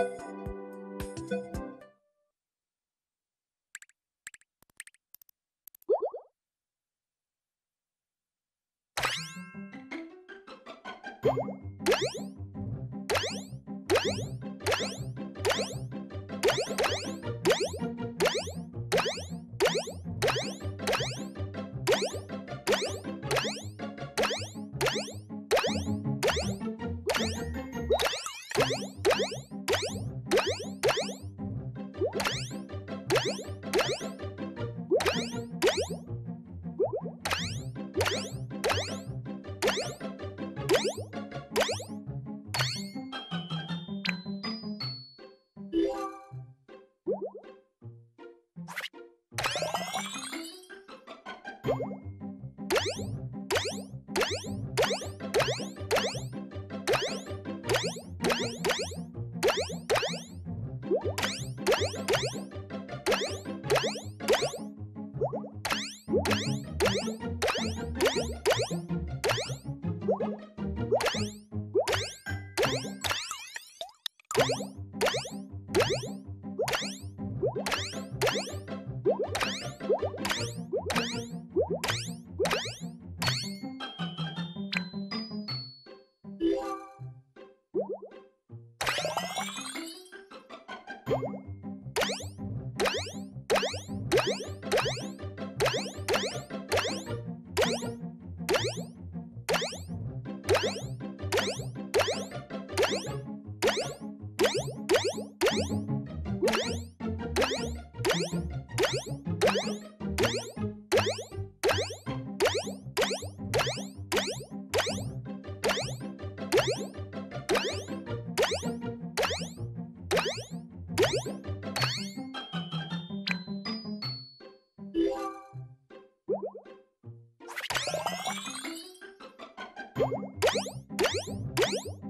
you Thank you.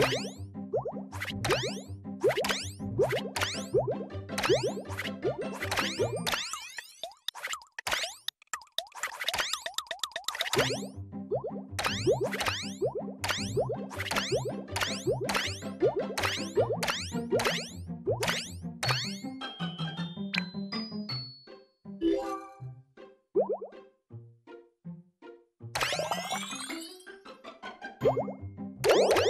you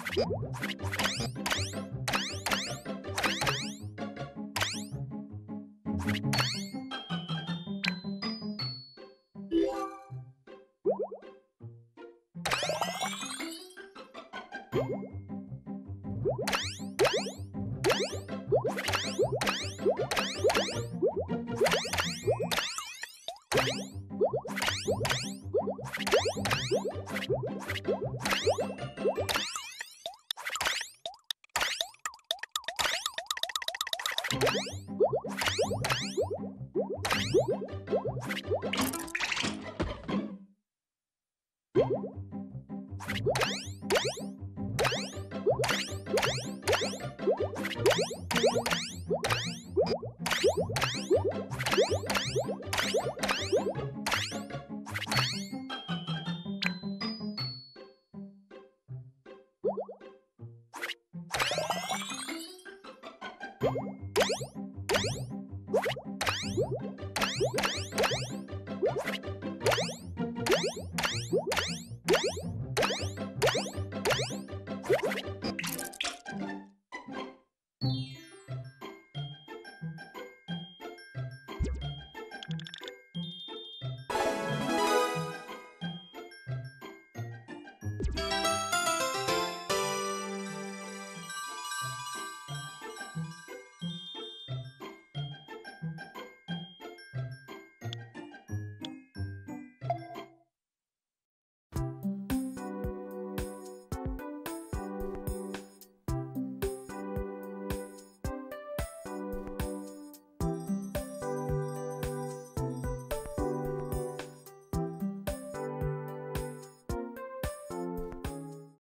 What? You